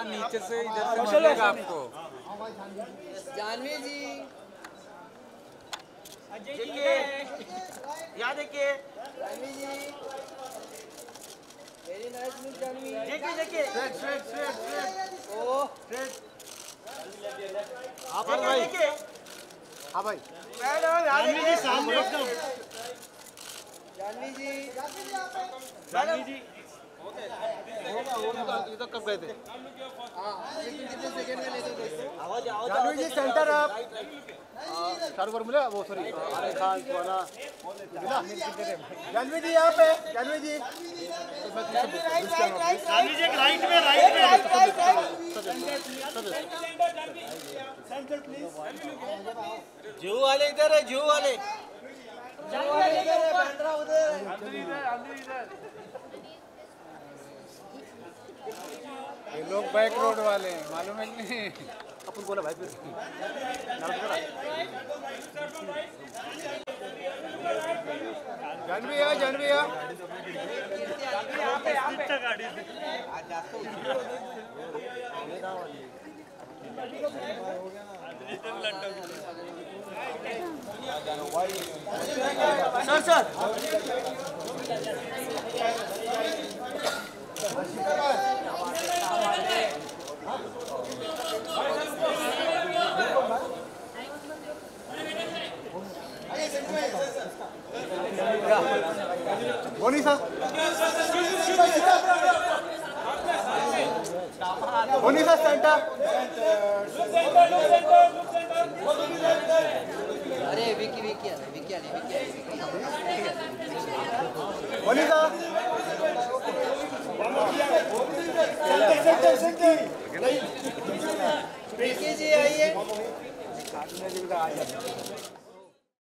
हाँ नीचे से इधर से मिलेगा आपको। जानवी जी। देखिए यहाँ देखिए। Janvi ji. Very nice miss Janvi. देखिए देखिए। स्ट्रेट स्ट्रेट स्ट्रेट स्ट्रेट ओ हाँ भाई। देखिए। हाँ भाई। मैडम यहाँ सामने जानवी जी। मैडम जी। ये तो कब गए थे? हाँ जानवी जी सेंटर शाहरुख मिला वो सॉरी आमिर खान सुहाना। मिला जानवी जी यहाँ पे जानवी जी। जानवी जी राइट में राइट में। जू वाले इधर है जू वाले। ये लोग बैक रोड वाले हैं मालूम है कि नहीं? अपन बोला भाई फिर। जानवी है जानवी है सर सर। सा बोनी अरे विकी विकी जी आइए।